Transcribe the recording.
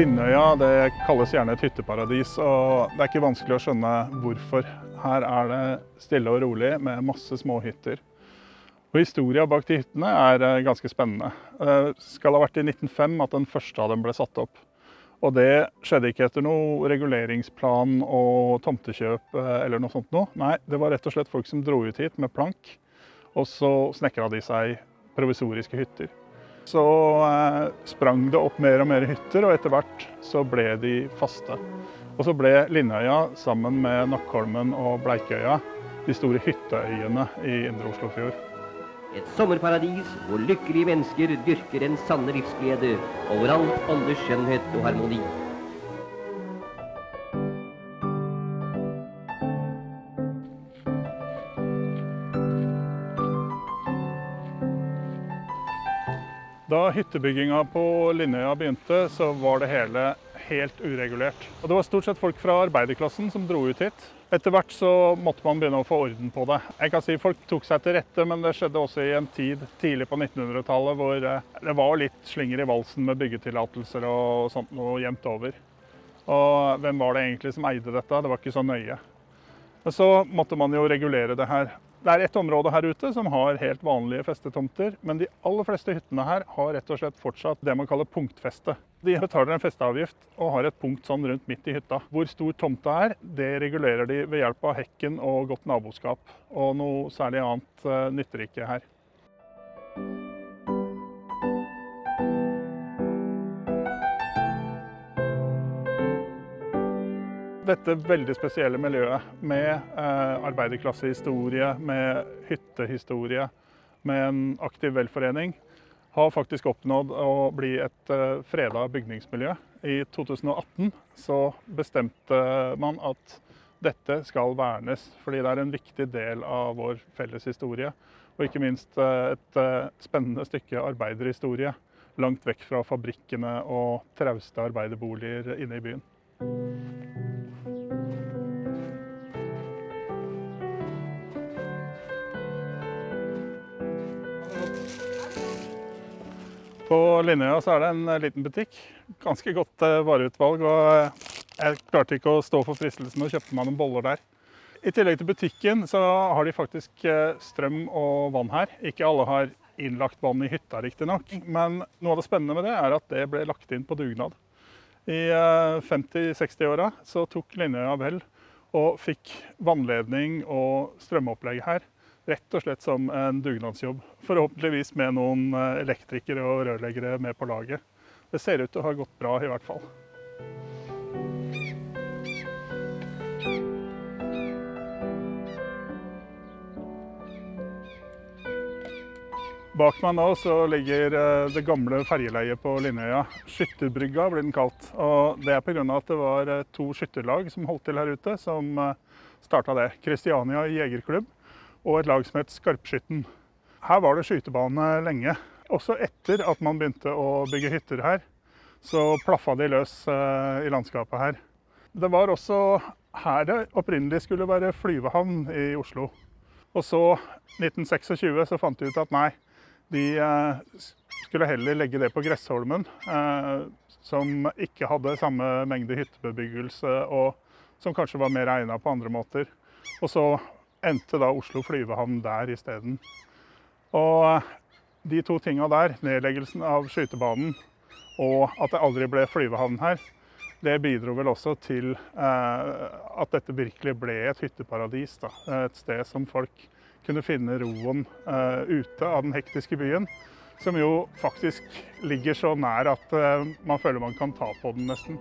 Lindøya det kalles gjerne et hytteparadis, og det er ikke vanskelig å skjønne hvorfor. Her er det stille og rolig med masse småhytter. Og Historia bak de hyttene er eh, ganske spennende. Det skal ha vært i 1905 at den første av dem ble satt opp. Og det skjedde ikke etter noe reguleringsplan og tomtekjøp eh, eller noe sånt noe. Nei, det var rett og slett folk som dro ut hit med plank, og så snekra de seg provisoriske hytter. Så eh, sprang det opp mer og mer hytter, og etter hvert så ble de faste. Og så ble Lindøya sammen med Nakkholmen og Bleikøya de store hytteøyene i Indre Oslofjord. Et sommerparadis hvor lykkelige mennesker dyrker en sanne livsglede. Overalt ånder skjønnhet og harmoni. Da hyttebygginga på Linnøya begynte, så var det hele helt uregulert. Og det var stort sett folk fra arbeiderklassen som dro ut hit. Etter hvert så måtte man begynne å få orden på det. Jeg kan si Folk tok seg til rette, men det skjedde også i en tid tidlig på 1900-tallet hvor eh, det var litt slinger i valsen med byggetillatelser og sånt noe jevnt over. Og hvem var det egentlig som eide dette? Det var ikke så nøye. Men så måtte man jo regulere det her. Det er et område her ute som har helt vanlige festetomter, men de aller fleste hyttene her har rett og slett fortsatt det man kaller punktfeste. De betaler en festeavgift og har et punkt sånn rundt midt i hytta. Hvor stor tomta er, det regulerer de ved hjelp av hekken og godt naboskap. Og noe særlig annet uh, nytter ikke her. Dette veldig spesielle miljøet med eh, arbeiderklassehistorie, med hyttehistorie, med en aktiv velforening, har faktisk oppnådd å bli et eh, freda bygningsmiljø. I 2018 så bestemte man at dette skal vernes, fordi det er en viktig del av vår felles historie. Og ikke minst eh, et eh, spennende stykke arbeiderhistorie langt vekk fra fabrikkene og trauste arbeiderboliger inne i byen. På Linnøya så er det en eh, liten butikk. Ganske godt eh, vareutvalg. og eh, Jeg klarte ikke å stå for fristelsen og kjøpte meg noen boller der. I tillegg til butikken så har de faktisk strøm og vann her. Ikke alle har innlagt vann i hytta riktignok, men noe av det spennende med det er at det ble lagt inn på dugnad. I 50-60-åra så tok Linnøya vel og fikk vannledning og strømopplegg her rett og slett som en dugnadsjobb. Forhåpentligvis med noen eh, elektrikere og rørleggere med på laget. Det ser ut til å ha gått bra, i hvert fall. Bak meg nå ligger eh, det gamle ferjeleiet på Linnøya. Skytterbrygga blir den kalt. Og det er pga. at det var eh, to skytterlag som holdt til her ute, som starta det. Kristiania jegerklubb og et lag som het Skarpskytten. Her var det skytebane lenge. Også etter at man begynte å bygge hytter her, så plaffa de løs eh, i landskapet her. Det var også her det opprinnelig skulle være flyvehavn i Oslo. Og så, 1926, så fant de ut at nei, de eh, skulle heller legge det på Gressholmen, eh, som ikke hadde samme mengde hyttebebyggelse, og som kanskje var mer egna på andre måter. Og så endte da Oslo flyvehavn der isteden. Og de to tinga der, nedleggelsen av skytebanen og at det aldri ble flyvehavn her, det bidro vel også til eh, at dette virkelig ble et hytteparadis. Da. Et sted som folk kunne finne roen eh, ute av den hektiske byen. Som jo faktisk ligger så nær at eh, man føler man kan ta på den, nesten.